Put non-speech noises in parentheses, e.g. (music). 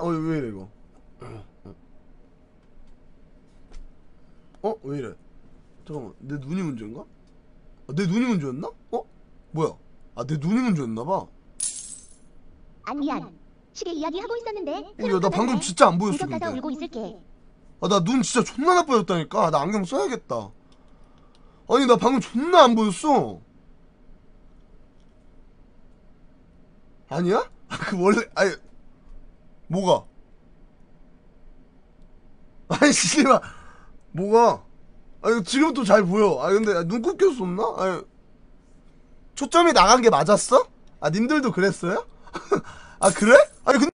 어, 왜 이래, 이거? 어? 왜 이래? 잠깐만, 내 눈이 문제인가? 아, 내 눈이 문제였나? 어? 뭐야? 아, 내 눈이 문제였나봐. 안 미안. 시계 이야기 하고 있었는데. 어, 야, 나 방금 진짜 안 보였어, 공격 가서 근데. 울고 있을게. 아, 나 눈 진짜 존나 나빠졌다니까. 나 안경 써야겠다. 아니, 나 방금 존나 안 보였어. 아니야? 아, 그 원래, 아니, 뭐가? 아니, 씨발, 뭐가? 아니, 지금 또 잘 보여. 아, 근데, 눈곱 꼈었나? 아니, 초점이 나간 게 맞았어? 아, 님들도 그랬어요? (laughs) 아, 그래? 아니, 근데,